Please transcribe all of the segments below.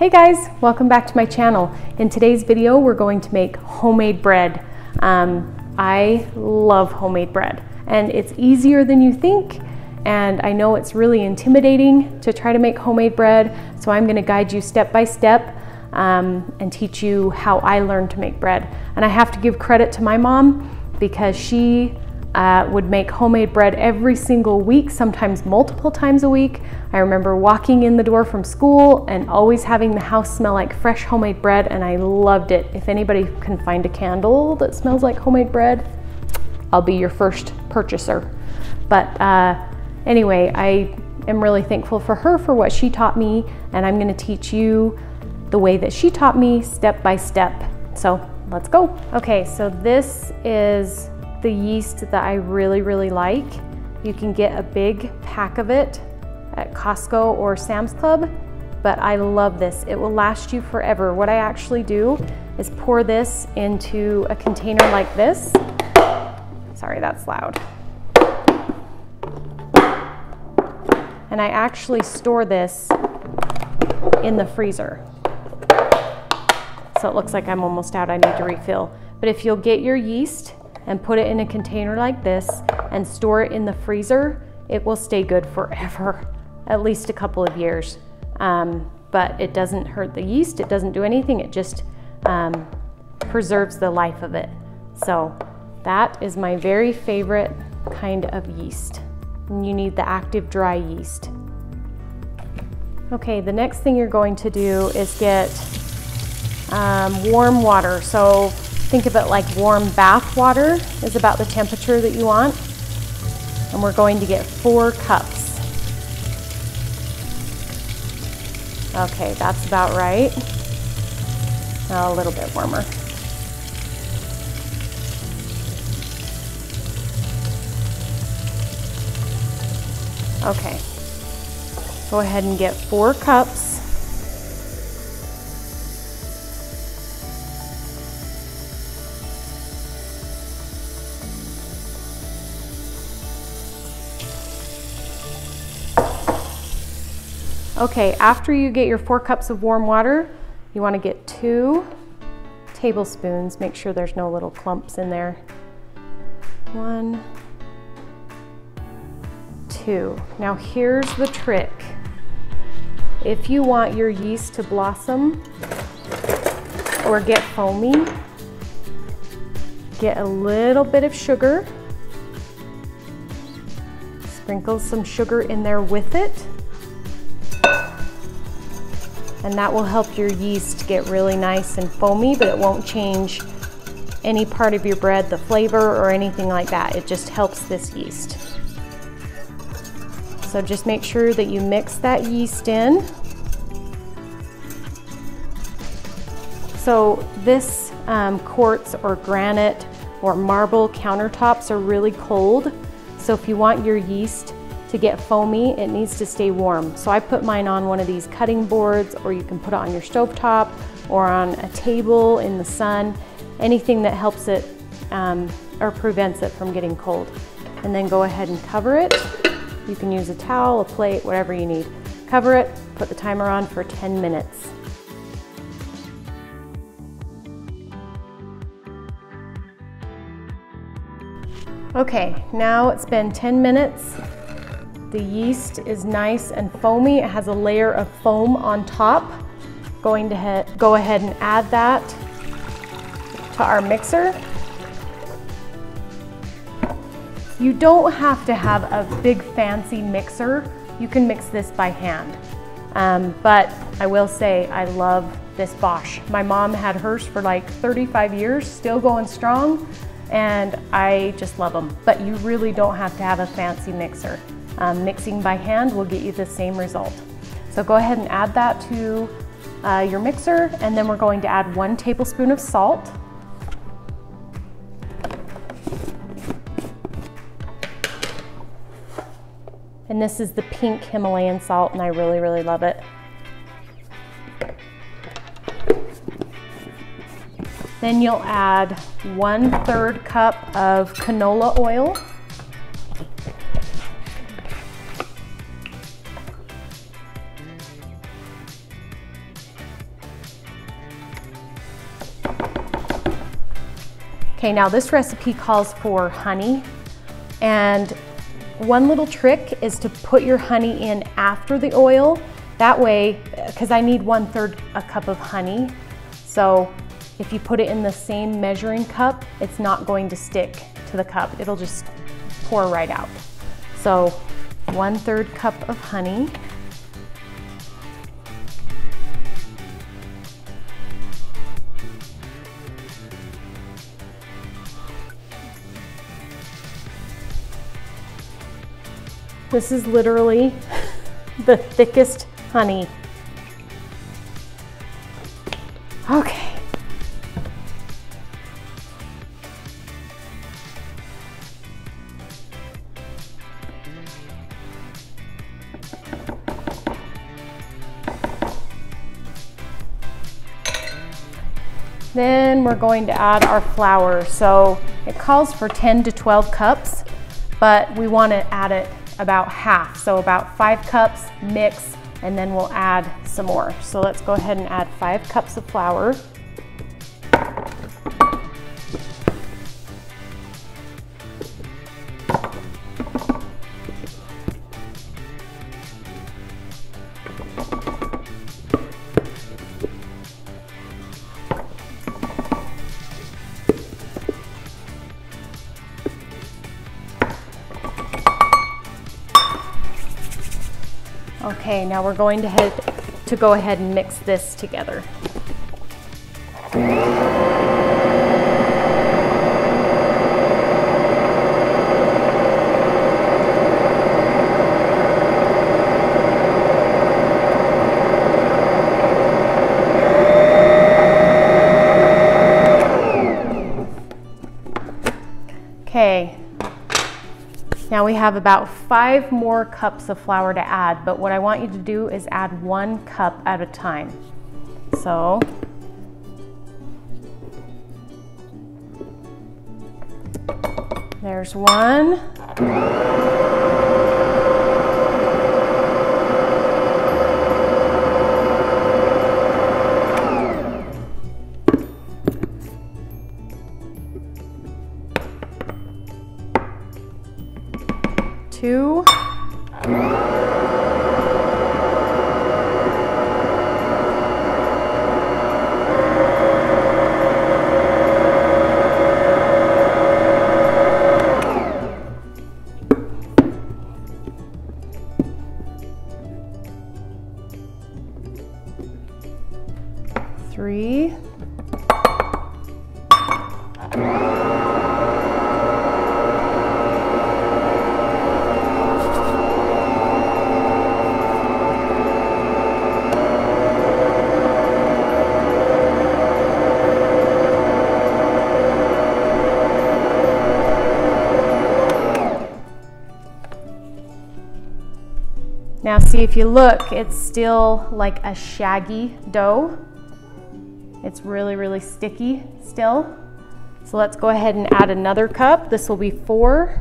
Hey guys, welcome back to my channel. In today's video, we're going to make homemade bread. Um, I love homemade bread and it's easier than you think. And I know it's really intimidating to try to make homemade bread. So I'm gonna guide you step by step um, and teach you how I learned to make bread. And I have to give credit to my mom because she uh, would make homemade bread every single week, sometimes multiple times a week. I remember walking in the door from school and always having the house smell like fresh homemade bread, and I loved it. If anybody can find a candle that smells like homemade bread, I'll be your first purchaser. But uh, anyway, I am really thankful for her for what she taught me, and I'm gonna teach you the way that she taught me step by step. So let's go. Okay, so this is the yeast that I really, really like. You can get a big pack of it at Costco or Sam's Club, but I love this. It will last you forever. What I actually do is pour this into a container like this. Sorry, that's loud. And I actually store this in the freezer. So it looks like I'm almost out, I need to refill. But if you'll get your yeast and put it in a container like this and store it in the freezer, it will stay good forever, at least a couple of years. Um, but it doesn't hurt the yeast, it doesn't do anything, it just um, preserves the life of it. So that is my very favorite kind of yeast. And you need the active dry yeast. Okay, the next thing you're going to do is get um, warm water. So Think of it like warm bath water is about the temperature that you want. And we're going to get four cups. Okay, that's about right. a little bit warmer. Okay, go ahead and get four cups Okay, after you get your four cups of warm water, you wanna get two tablespoons. Make sure there's no little clumps in there. One, two. Now here's the trick. If you want your yeast to blossom or get foamy, get a little bit of sugar, sprinkle some sugar in there with it, and that will help your yeast get really nice and foamy, but it won't change any part of your bread, the flavor or anything like that. It just helps this yeast. So just make sure that you mix that yeast in. So this um, quartz or granite or marble countertops are really cold. So if you want your yeast to get foamy, it needs to stay warm. So I put mine on one of these cutting boards or you can put it on your stove top or on a table in the sun, anything that helps it um, or prevents it from getting cold. And then go ahead and cover it. You can use a towel, a plate, whatever you need. Cover it, put the timer on for 10 minutes. Okay, now it's been 10 minutes. The yeast is nice and foamy. It has a layer of foam on top. Going to go ahead and add that to our mixer. You don't have to have a big fancy mixer. You can mix this by hand. Um, but I will say I love this Bosch. My mom had hers for like 35 years, still going strong, and I just love them. But you really don't have to have a fancy mixer. Um, mixing by hand will get you the same result. So go ahead and add that to uh, your mixer and then we're going to add one tablespoon of salt. And this is the pink Himalayan salt and I really, really love it. Then you'll add one third cup of canola oil. Okay, now this recipe calls for honey and one little trick is to put your honey in after the oil. That way, because I need one third a cup of honey. So if you put it in the same measuring cup, it's not going to stick to the cup. It'll just pour right out. So one third cup of honey. This is literally the thickest honey. Okay. Then we're going to add our flour. So it calls for 10 to 12 cups, but we want to add it about half. So about five cups, mix, and then we'll add some more. So let's go ahead and add five cups of flour. Okay, now we're going to head to go ahead and mix this together. Have about five more cups of flour to add, but what I want you to do is add one cup at a time. So, there's one. Now see if you look, it's still like a shaggy dough. It's really, really sticky still. So let's go ahead and add another cup. This will be four.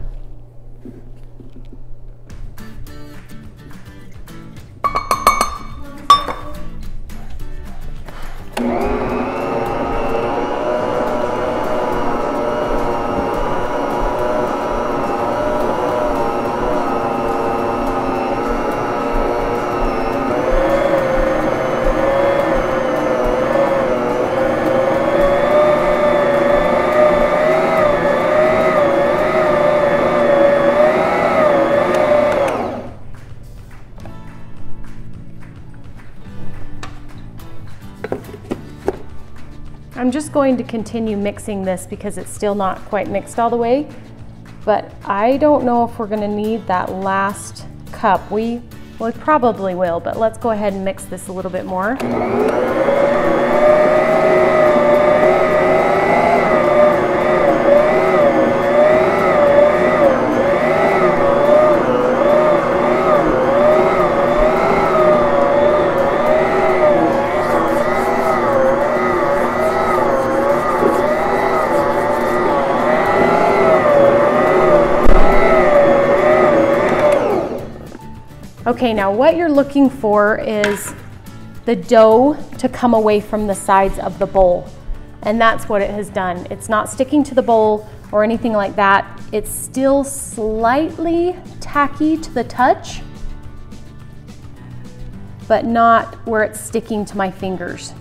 Just going to continue mixing this because it's still not quite mixed all the way. But I don't know if we're gonna need that last cup. We, well, we probably will, but let's go ahead and mix this a little bit more. Okay, now what you're looking for is the dough to come away from the sides of the bowl. and that's what it has done. It's not sticking to the bowl or anything like that. It's still slightly tacky to the touch, but not where it's sticking to my fingers.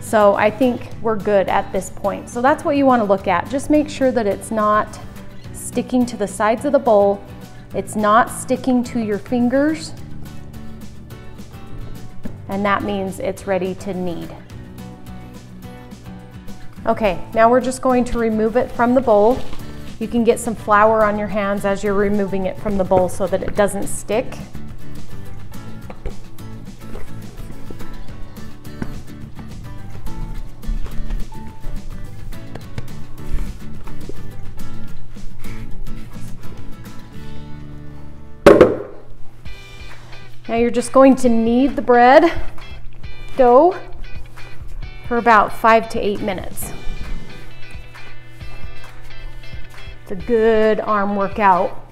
So I think we're good at this point. So that's what you wanna look at. Just make sure that it's not sticking to the sides of the bowl. It's not sticking to your fingers. And that means it's ready to knead. Okay, now we're just going to remove it from the bowl. You can get some flour on your hands as you're removing it from the bowl so that it doesn't stick. Just going to knead the bread dough for about five to eight minutes. It's a good arm workout.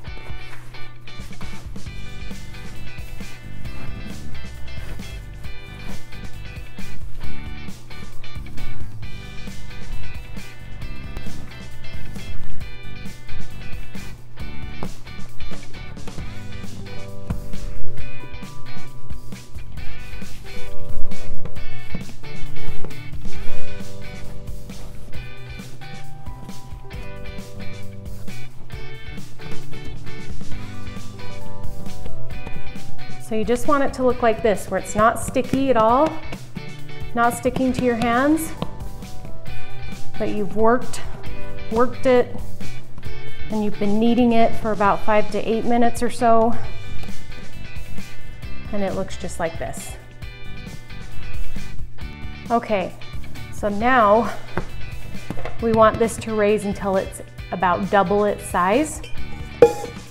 You just want it to look like this, where it's not sticky at all, not sticking to your hands, but you've worked, worked it, and you've been kneading it for about five to eight minutes or so, and it looks just like this. Okay, so now we want this to raise until it's about double its size.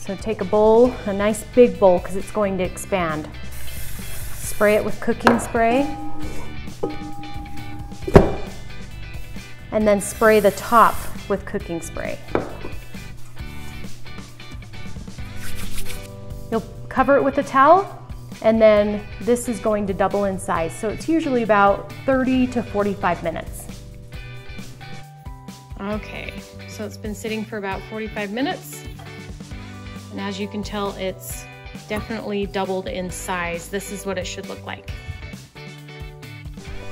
So take a bowl, a nice big bowl because it's going to expand. Spray it with cooking spray. And then spray the top with cooking spray. You'll cover it with a towel and then this is going to double in size. So it's usually about 30 to 45 minutes. Okay, so it's been sitting for about 45 minutes. And as you can tell, it's definitely doubled in size. This is what it should look like.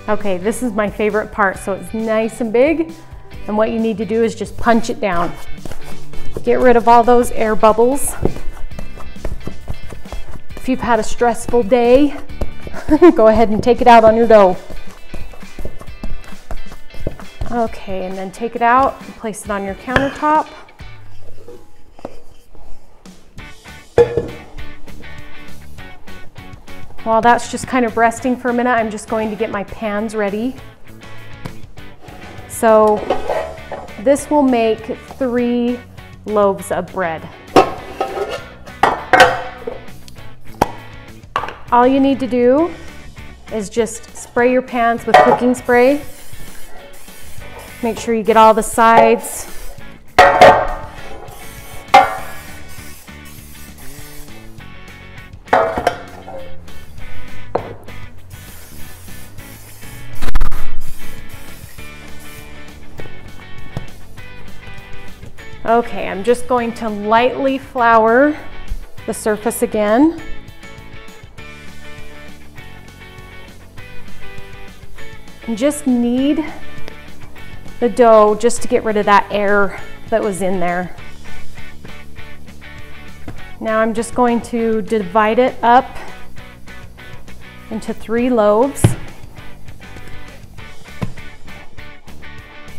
Okay, this is my favorite part. So it's nice and big. And what you need to do is just punch it down. Get rid of all those air bubbles. If you've had a stressful day, go ahead and take it out on your dough. Okay, and then take it out place it on your countertop. While that's just kind of resting for a minute, I'm just going to get my pans ready. So this will make three loaves of bread. All you need to do is just spray your pans with cooking spray. Make sure you get all the sides Okay, I'm just going to lightly flour the surface again. And just knead the dough just to get rid of that air that was in there. Now I'm just going to divide it up into three loaves.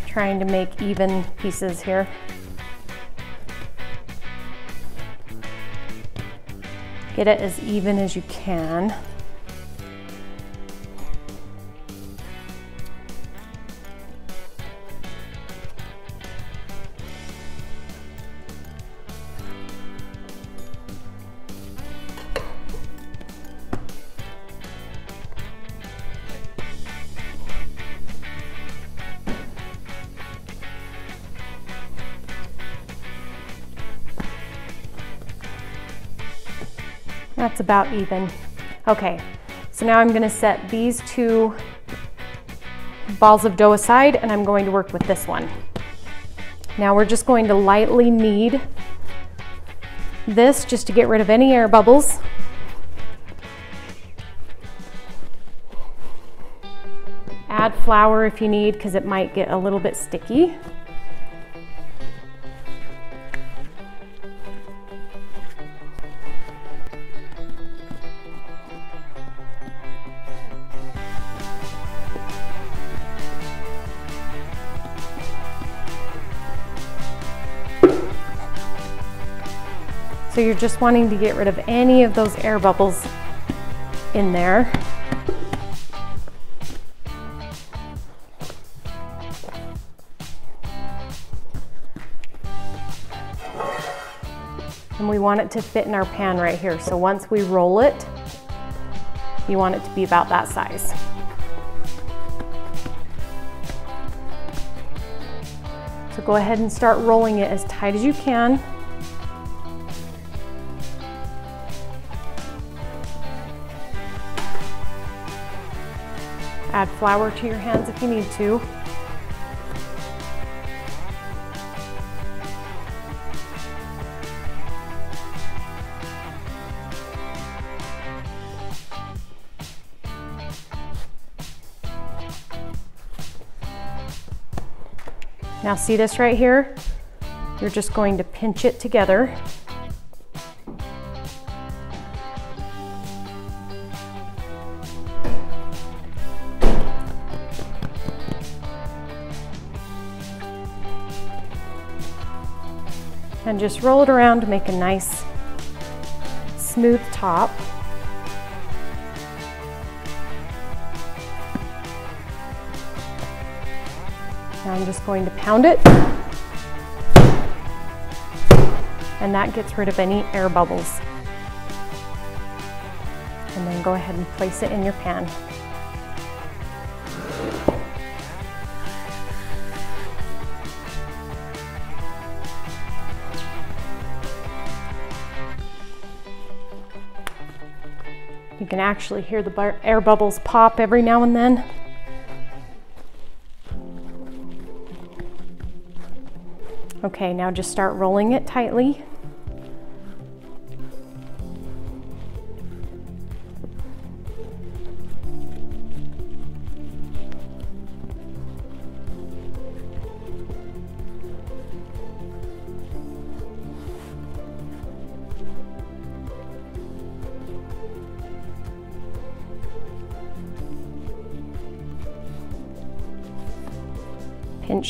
Trying to make even pieces here. Get it as even as you can. That's about even. Okay, so now I'm gonna set these two balls of dough aside and I'm going to work with this one. Now we're just going to lightly knead this just to get rid of any air bubbles. Add flour if you need because it might get a little bit sticky. So you're just wanting to get rid of any of those air bubbles in there. And we want it to fit in our pan right here. So once we roll it, you want it to be about that size. So go ahead and start rolling it as tight as you can. Add flour to your hands if you need to. Now see this right here? You're just going to pinch it together and just roll it around to make a nice smooth top. Now I'm just going to pound it and that gets rid of any air bubbles. And then go ahead and place it in your pan. Can actually hear the air bubbles pop every now and then. Okay, now just start rolling it tightly.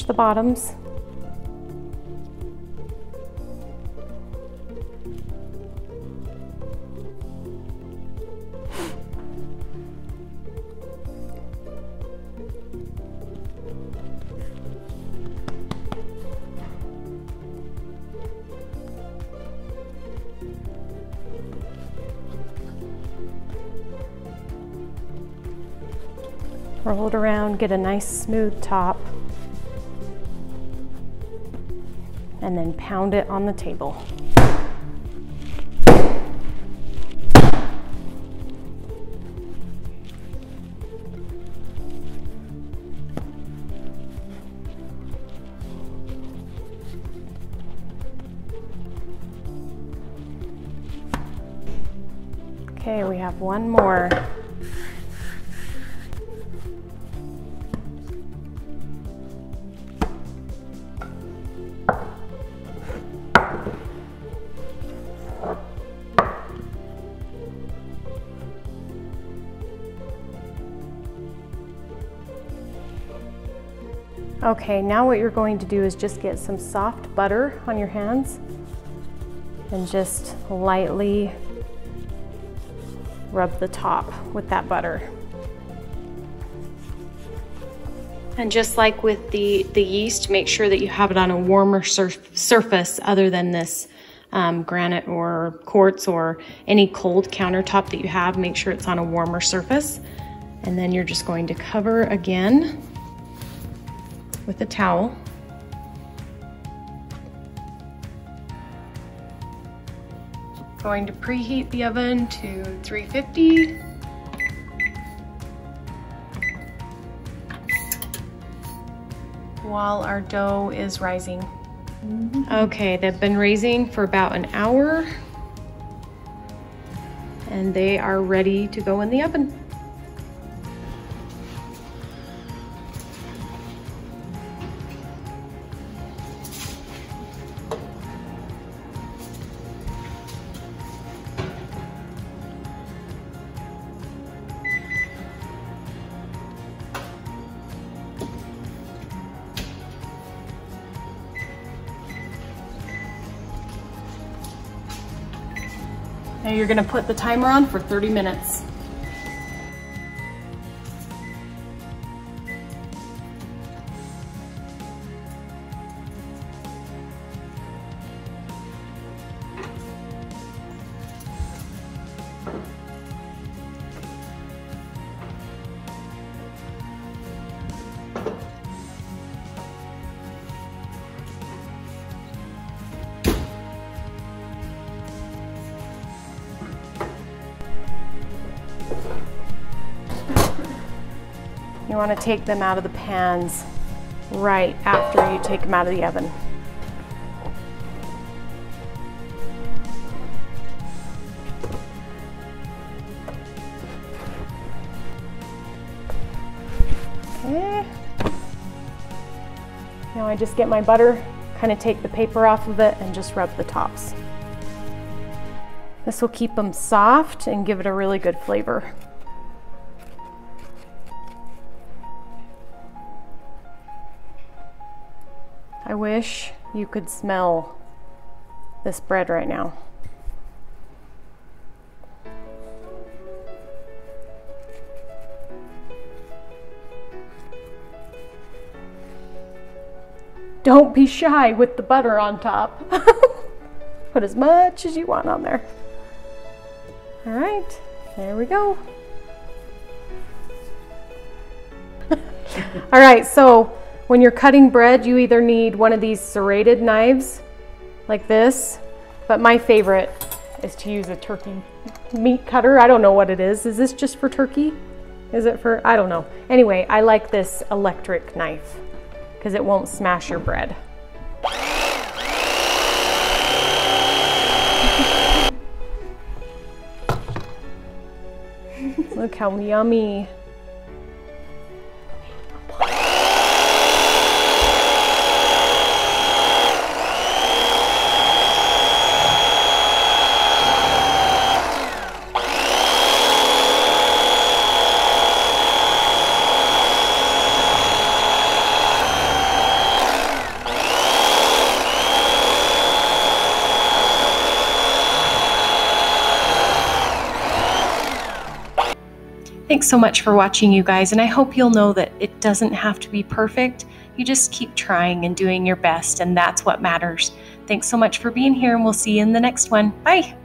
The bottoms. Roll it around, get a nice smooth top. And then pound it on the table. Okay, we have one more. Okay, now what you're going to do is just get some soft butter on your hands and just lightly rub the top with that butter. And just like with the, the yeast, make sure that you have it on a warmer surf surface other than this um, granite or quartz or any cold countertop that you have. Make sure it's on a warmer surface. And then you're just going to cover again with a towel. Going to preheat the oven to 350. while our dough is rising. Okay, they've been raising for about an hour and they are ready to go in the oven. Now you're gonna put the timer on for 30 minutes. Want to take them out of the pans right after you take them out of the oven. Okay. Now I just get my butter, kind of take the paper off of it and just rub the tops. This will keep them soft and give it a really good flavor. I wish you could smell this bread right now. Don't be shy with the butter on top. Put as much as you want on there. All right, there we go. All right, so when you're cutting bread, you either need one of these serrated knives like this, but my favorite is to use a turkey meat cutter. I don't know what it is. Is this just for turkey? Is it for, I don't know. Anyway, I like this electric knife because it won't smash your bread. Look how yummy. Thanks so much for watching, you guys, and I hope you'll know that it doesn't have to be perfect. You just keep trying and doing your best, and that's what matters. Thanks so much for being here, and we'll see you in the next one. Bye.